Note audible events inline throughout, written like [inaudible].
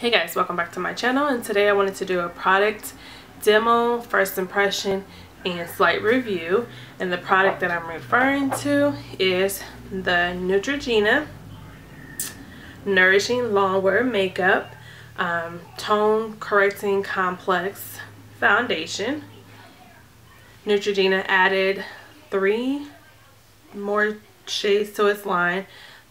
Hey guys, welcome back to my channel and today I wanted to do a product demo, first impression, and slight review. And the product that I'm referring to is the Neutrogena Nourishing Longwear Makeup um, Tone Correcting Complex Foundation. Neutrogena added three more shades to its line,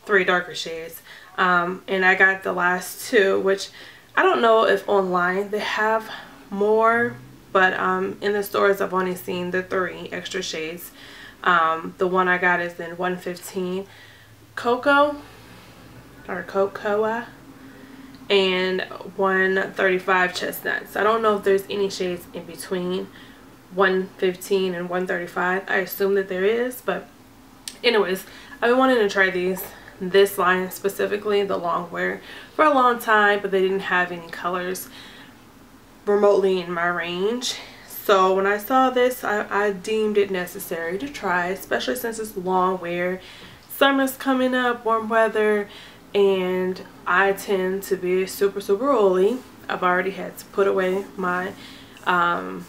three darker shades um, and I got the last two which I don't know if online they have more but um, in the stores I've only seen the three extra shades. Um, the one I got is in 115 Cocoa or Cocoa and 135 Chestnuts. I don't know if there's any shades in between 115 and 135 I assume that there is but anyways I've been wanting to try these this line specifically, the long wear, for a long time, but they didn't have any colors remotely in my range. So when I saw this, I, I deemed it necessary to try, especially since it's long wear. Summer's coming up, warm weather, and I tend to be super, super oily. I've already had to put away my um,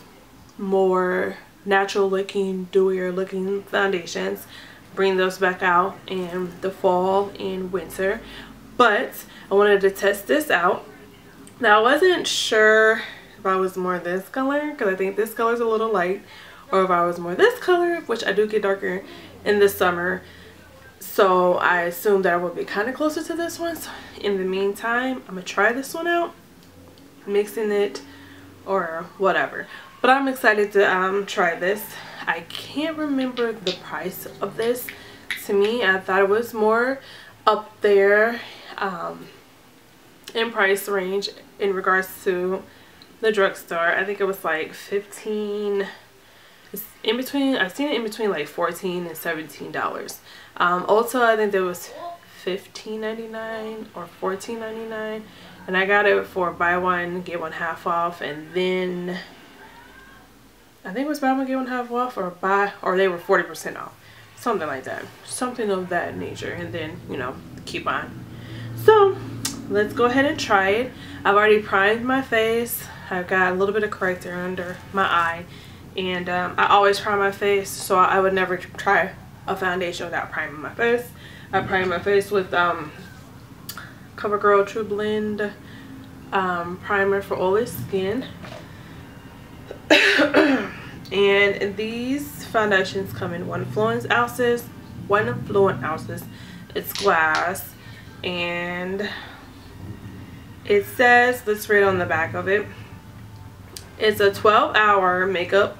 more natural looking, dewier looking foundations bring those back out in the fall and winter. But I wanted to test this out. Now I wasn't sure if I was more this color because I think this color is a little light or if I was more this color which I do get darker in the summer. So I assumed that I would be kind of closer to this one. So in the meantime I'm gonna try this one out mixing it or whatever. But I'm excited to um, try this I can't remember the price of this. To me, I thought it was more up there um, in price range in regards to the drugstore. I think it was like 15 it's in between I've seen it in between like 14 and 17 dollars um also I think there was 15.99 or 14.99 and I got it for buy one get one half off and then I think it was buy one get one half off or buy or they were 40% off. Something like that. Something of that nature. And then, you know, keep on. So let's go ahead and try it. I've already primed my face. I've got a little bit of corrector under my eye. And um, I always prime my face so I would never try a foundation without priming my face. I prime my face with um, CoverGirl True Blend um, primer for oily skin. [coughs] [coughs] [coughs] and these foundations come in one fluent ounces one fluent ounces. It's glass and it says let's read on the back of it. It's a 12 hour makeup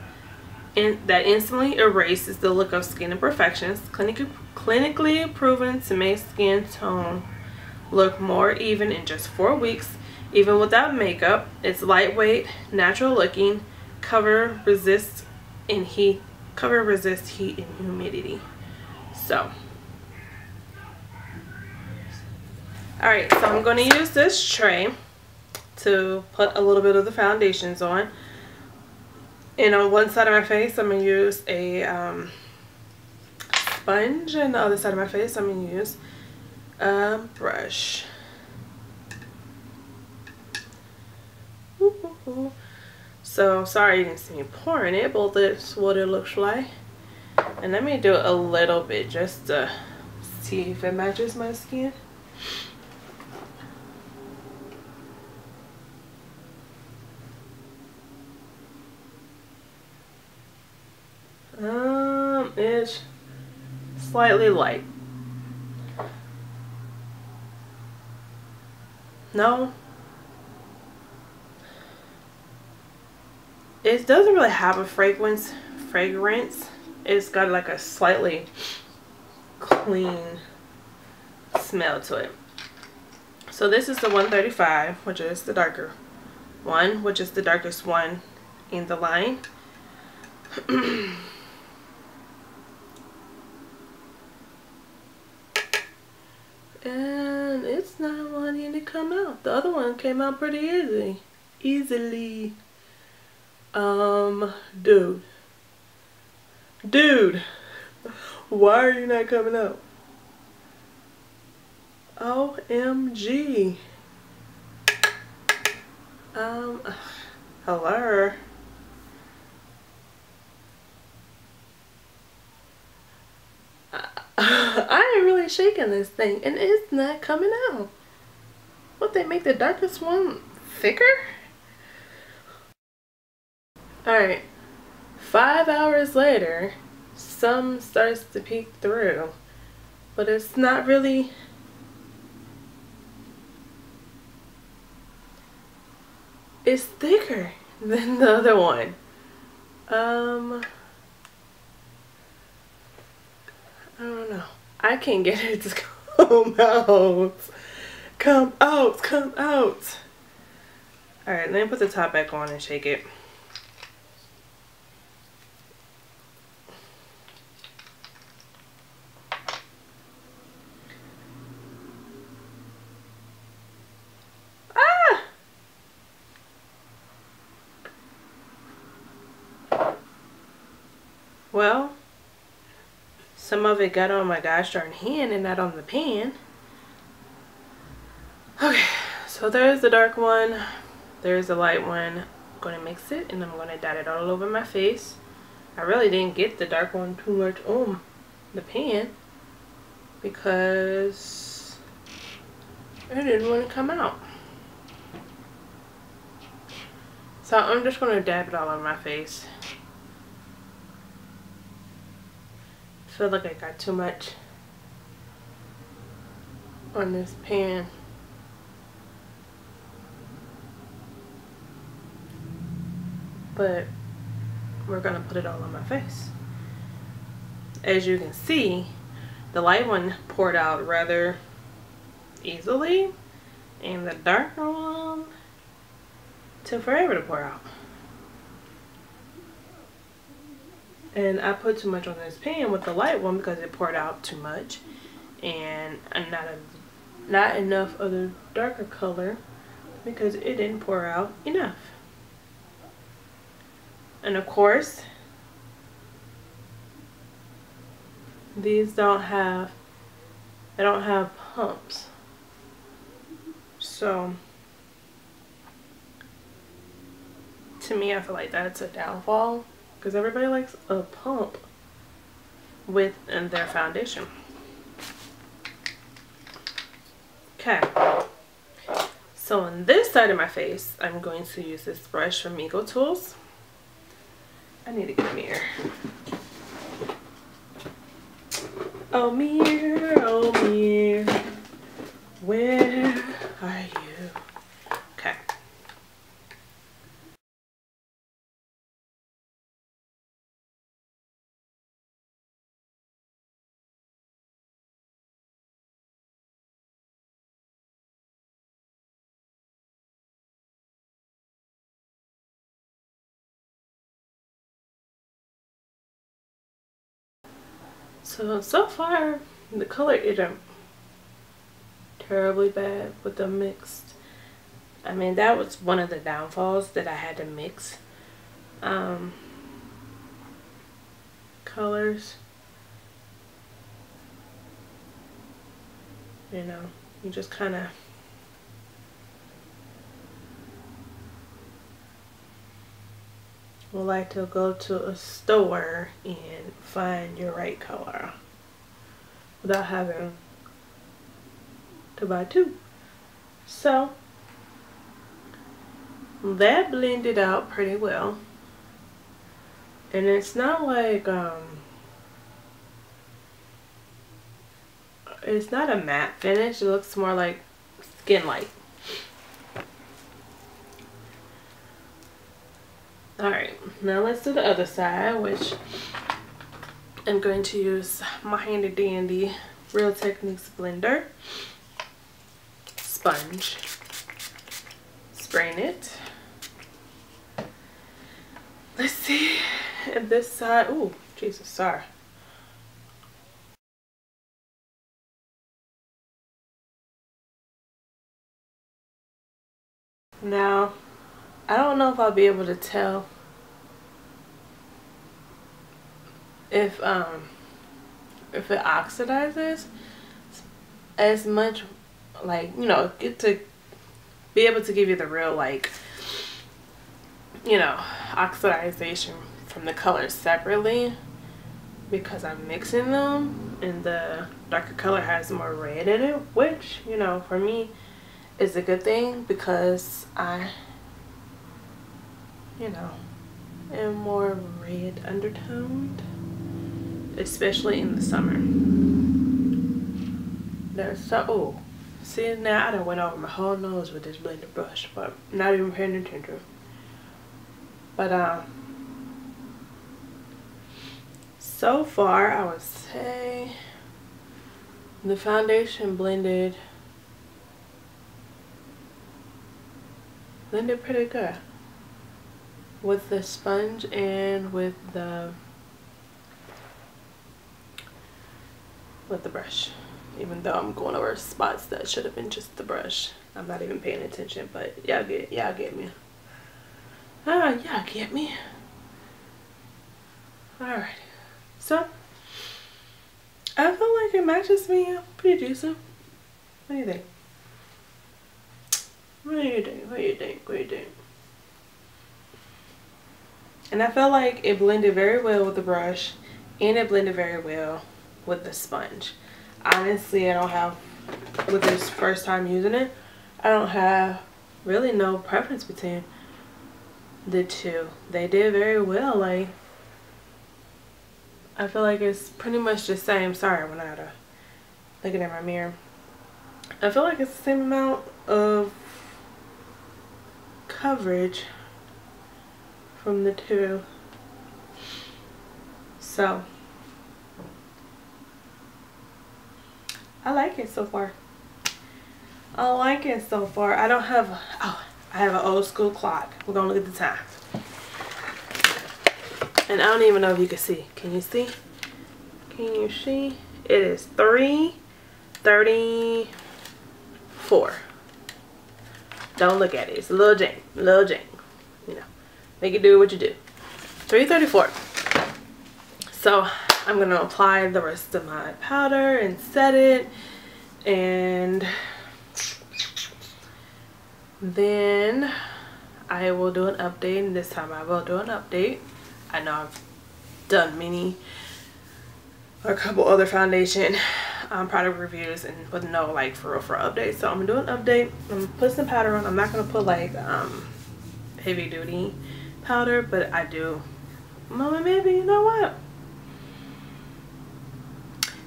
in, that instantly erases the look of skin imperfections. Clinically, clinically proven to make skin tone look more even in just four weeks. Even without makeup it's lightweight natural looking cover resist and heat cover resist heat and humidity. So. All right so i'm going to use this tray to put a little bit of the foundations on. And on one side of my face i'm going to use a um, sponge and the other side of my face i'm going to use a brush. Ooh, ooh, ooh. So sorry you didn't see me pouring it, but that's what it looks like. And let me do a little bit just to see if it matches my skin. Um, it's slightly light. No, it doesn't really have a fragrance fragrance. It's got like a slightly clean smell to it. So this is the 135 which is the darker one which is the darkest one in the line. [clears throat] And it's not wanting to come out. The other one came out pretty easy easily um, dude. Dude. Why are you not coming out? OMG. Um, hello. [laughs] I ain't really shaking this thing and it's not coming out. What, they make the darkest one thicker? Alright, five hours later, some starts to peek through, but it's not really it's thicker than the other one. Um, I don't know. I can't get it to [laughs] come out. Come out, come out. All right, let me put the top back on and shake it. Well, some of it got on my gosh darn hand and not on the pan. Okay, so there's the dark one. There's the light one. I'm going to mix it and I'm going to dot it all over my face. I really didn't get the dark one too much on the pan because it didn't want to come out. So I'm just going to dab it all over my face. Feel like I got too much on this pan. But we're going to put it all on my face. As you can see, the light one poured out rather easily and the darker one took forever to pour out. And I put too much on this pan with the light one because it poured out too much. And not a, not enough of the darker color because it didn't pour out enough. And of course these don't have they don't have pumps. So to me I feel like that's a downfall because everybody likes a pump with their foundation. Okay. So on this side of my face, I'm going to use this brush from EcoTools. I need to get a mirror. Oh mirror, oh mirror, where are you? So, so far, the color isn't terribly bad with the mixed. I mean, that was one of the downfalls that I had to mix um, colors. You know, you just kind of would like to go to a store and find your right color without having to buy two. So that blended out pretty well. And it's not like um it's not a matte finish, it looks more like skin light. Alright, now let's do the other side, which I'm going to use my handy dandy Real Techniques blender. Sponge. Spraying it. Let's see. This side, oh, Jesus, sorry. Now, I don't know if I'll be able to tell if um if it oxidizes as much like you know get to be able to give you the real like you know, oxidization from the colors separately because I'm mixing them and the darker color has more red in it, which, you know, for me is a good thing because I, you know, am more red undertoned, especially in the summer. There's so, oh, see now I done went over my whole nose with this blender brush, but not even paying attention. But, um, so far I would say the foundation blended blended pretty good with the sponge and with the with the brush even though I'm going over spots that should have been just the brush I'm not even paying attention but y'all get y'all get me ah y'all get me all right so, I feel like it matches me pretty decent. What do you think? What do you think? What do you think? What do you think? And I felt like it blended very well with the brush and it blended very well with the sponge. Honestly, I don't have, with this first time using it, I don't have really no preference between the two. They did very well. Like, I feel like it's pretty much the same. Sorry, I had to looking at my mirror. I feel like it's the same amount of coverage from the two. So, I like it so far. I like it so far. I don't have, oh, I have an old school clock. We're going to look at the time. And I don't even know if you can see. Can you see? Can you see? It is 334. Don't look at it. It's a little jang. Little jang. You know. Make it do what you do. 334. So I'm going to apply the rest of my powder and set it. And then I will do an update. And this time I will do an update I know I've done many a couple other foundation um, product reviews and with no like for real for updates. So I'm gonna do an update. I'm gonna put some powder on. I'm not gonna put like um, heavy duty powder, but I do. Mama, maybe you know what?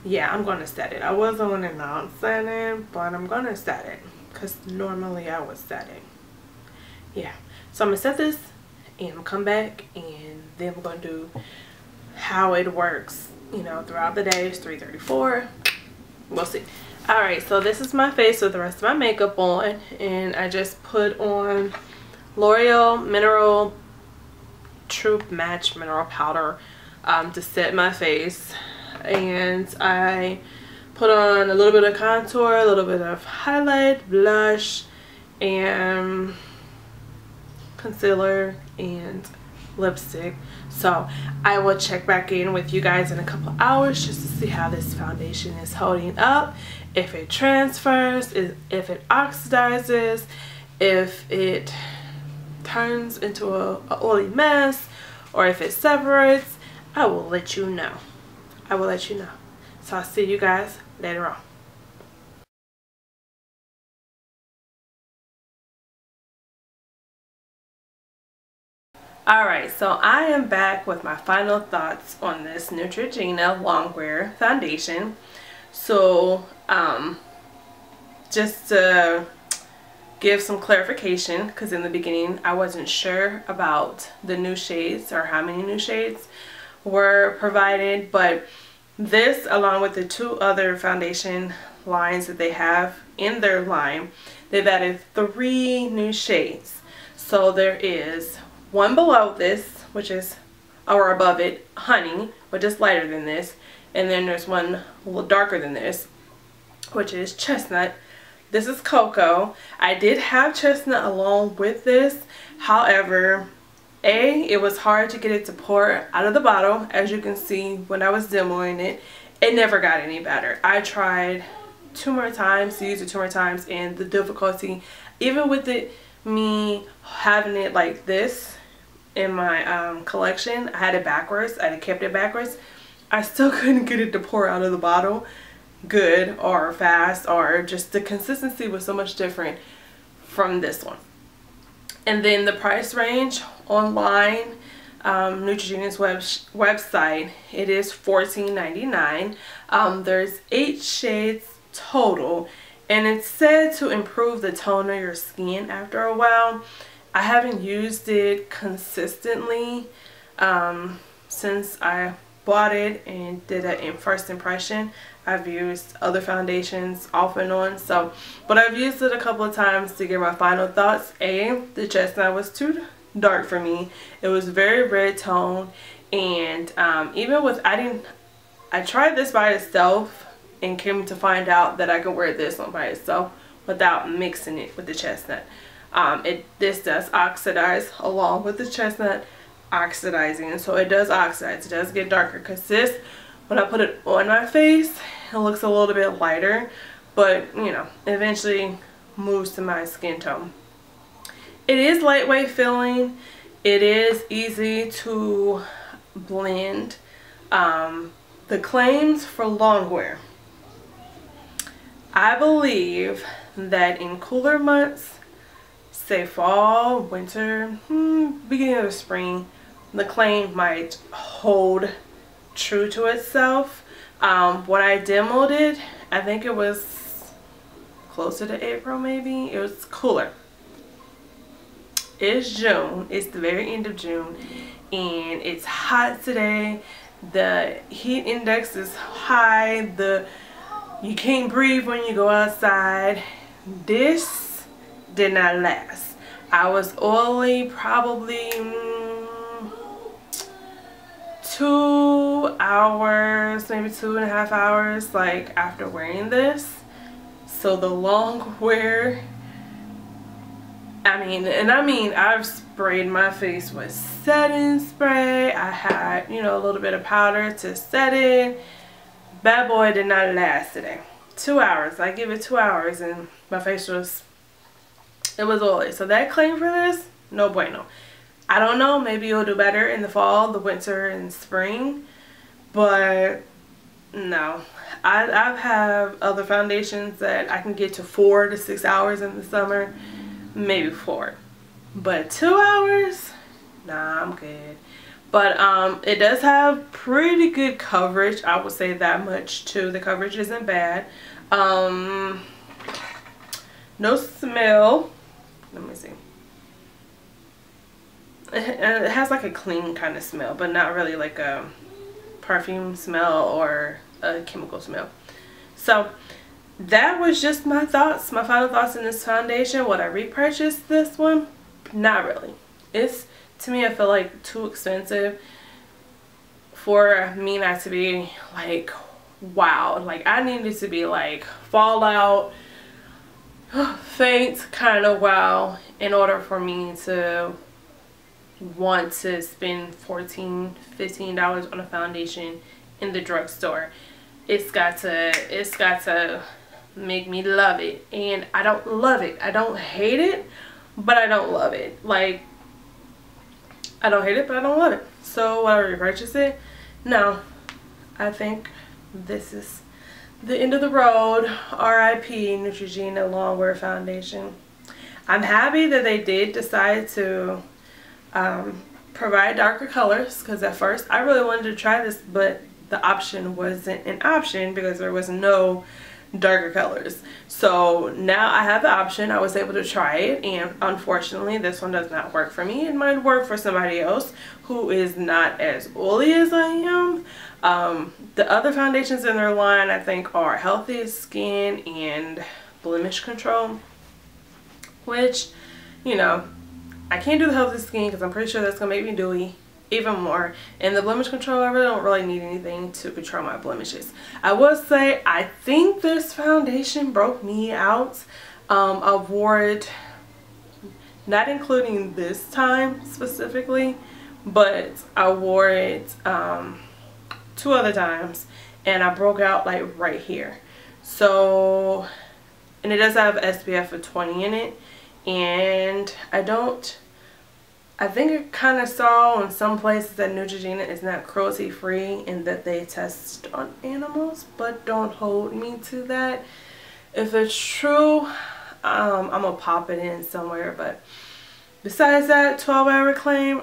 Yeah, I'm gonna set it. I wasn't gonna not set it, but I'm gonna set it because normally I would set it. Yeah, so I'm gonna set this and come back and then we're to do how it works you know throughout the day it's 334 we'll see all right so this is my face with the rest of my makeup on and i just put on l'oreal mineral True Match mineral powder um, to set my face and i put on a little bit of contour a little bit of highlight blush and concealer and lipstick. So i will check back in with you guys in a couple hours just to see how this foundation is holding up. If it transfers if it oxidizes if it turns into a, a oily mess or if it separates i will let you know i will let you know so i'll see you guys later on Alright, so I am back with my final thoughts on this Neutrogena Longwear Foundation. So, um, just to give some clarification, because in the beginning I wasn't sure about the new shades or how many new shades were provided, but this along with the two other foundation lines that they have in their line, they've added three new shades. So there is one below this, which is, or above it, honey, which is lighter than this. And then there's one a little darker than this, which is chestnut. This is cocoa. I did have chestnut along with this. However, A, it was hard to get it to pour out of the bottle. As you can see when I was demoing it, it never got any better. I tried two more times to use it two more times and the difficulty, even with it, me having it like this, in my um, collection. I had it backwards. I kept it backwards. I still [laughs] couldn't get it to pour out of the bottle good or fast or just the consistency was so much different from this one. And then the price range online, um, Neutrogena's web website, it is $14.99. Um, there's eight shades total and it's said to improve the tone of your skin after a while. I haven't used it consistently um, since I bought it and did a first impression. I've used other foundations off and on so but I've used it a couple of times to get my final thoughts. A, the chestnut was too dark for me. It was very red tone and um, even with I didn't I tried this by itself and came to find out that I could wear this one by itself without mixing it with the chestnut. Um, it This does oxidize along with the chestnut oxidizing so it does oxidize. It does get darker because this when I put it on my face it looks a little bit lighter but you know eventually moves to my skin tone. It is lightweight feeling. It is easy to blend. Um, the claims for long wear I believe that in cooler months, say fall, winter, hmm, beginning of spring, the claim might hold true to itself. Um, when I demoed it, I think it was closer to April maybe. It was cooler. It's June. It's the very end of June and it's hot today. The heat index is high. The you can't breathe when you go outside. This did not last. I was only probably mm, two hours, maybe two and a half hours like after wearing this. So the long wear, I mean, and I mean, I've sprayed my face with setting spray. I had, you know, a little bit of powder to set it Bad boy did not last today. Two hours. I give it two hours and my face was, it was oily. So that claim for this, no bueno. I don't know. Maybe it'll do better in the fall, the winter, and spring. But no. I, I have other foundations that I can get to four to six hours in the summer. Maybe four. But two hours? Nah, I'm good. But um, it does have pretty good coverage. I would say that much too. The coverage isn't bad. Um, no smell. Let me see. It has like a clean kind of smell, but not really like a perfume smell or a chemical smell. So that was just my thoughts, my final thoughts in this foundation. Would I repurchase this one? Not really. It's to me I feel like too expensive for me not to be like wow like I needed to be like fallout [sighs] faint kind of wow in order for me to want to spend 14 15 dollars on a foundation in the drugstore it's got to it's got to make me love it and I don't love it I don't hate it but I don't love it like I don't hate it, but I don't love it. So will I repurchase it? No. I think this is the end of the road. RIP Neutrogena Longwear Foundation. I'm happy that they did decide to um, provide darker colors because at first I really wanted to try this but the option wasn't an option because there was no darker colors. So now I have the option. I was able to try it and unfortunately this one does not work for me. It might work for somebody else who is not as oily as I am. Um, the other foundations in their line I think are healthy skin and blemish control which you know I can't do the healthy skin because I'm pretty sure that's gonna make me dewy even more. And the blemish control, I really don't really need anything to control my blemishes. I will say, I think this foundation broke me out. Um, I wore it, not including this time specifically, but I wore it um, two other times and I broke out like right here. So, and it does have SPF of 20 in it and I don't I think I kind of saw in some places that Neutrogena is not cruelty free and that they test on animals, but don't hold me to that. If it's true, um, I'm going to pop it in somewhere, but besides that 12 hour claim,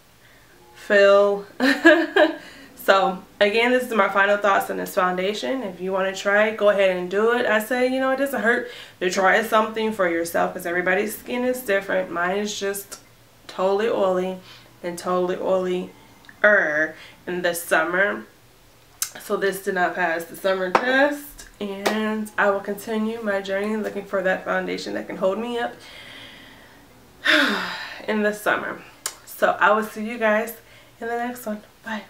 [sighs] Phil. [laughs] so again, this is my final thoughts on this foundation. If you want to try it, go ahead and do it. I say, you know, it doesn't hurt to try something for yourself because everybody's skin is different. Mine is just totally oily and totally oily er in the summer. So this did not pass the summer test and I will continue my journey looking for that foundation that can hold me up [sighs] in the summer. So I will see you guys in the next one. Bye.